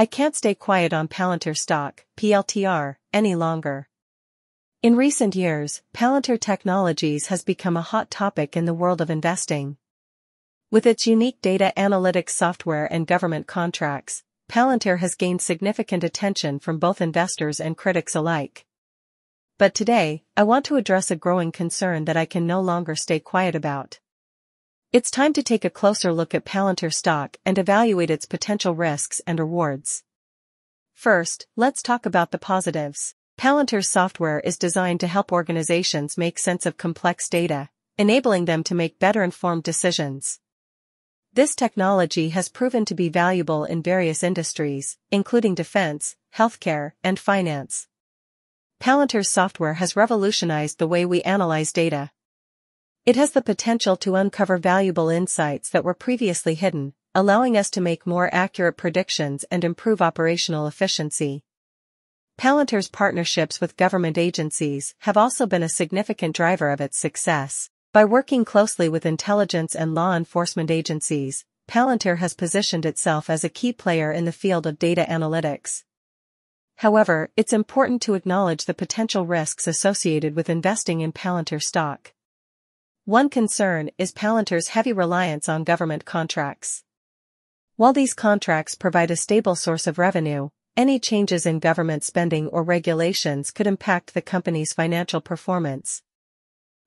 I can't stay quiet on Palantir stock, PLTR, any longer. In recent years, Palantir Technologies has become a hot topic in the world of investing. With its unique data analytics software and government contracts, Palantir has gained significant attention from both investors and critics alike. But today, I want to address a growing concern that I can no longer stay quiet about. It's time to take a closer look at Palantir stock and evaluate its potential risks and rewards. First, let's talk about the positives. Palantir's software is designed to help organizations make sense of complex data, enabling them to make better informed decisions. This technology has proven to be valuable in various industries, including defense, healthcare, and finance. Palantir's software has revolutionized the way we analyze data. It has the potential to uncover valuable insights that were previously hidden, allowing us to make more accurate predictions and improve operational efficiency. Palantir's partnerships with government agencies have also been a significant driver of its success. By working closely with intelligence and law enforcement agencies, Palantir has positioned itself as a key player in the field of data analytics. However, it's important to acknowledge the potential risks associated with investing in Palantir stock. One concern is Palantir's heavy reliance on government contracts. While these contracts provide a stable source of revenue, any changes in government spending or regulations could impact the company's financial performance.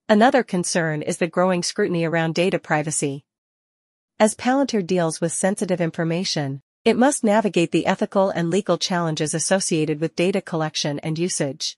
Another concern is the growing scrutiny around data privacy. As Palantir deals with sensitive information, it must navigate the ethical and legal challenges associated with data collection and usage.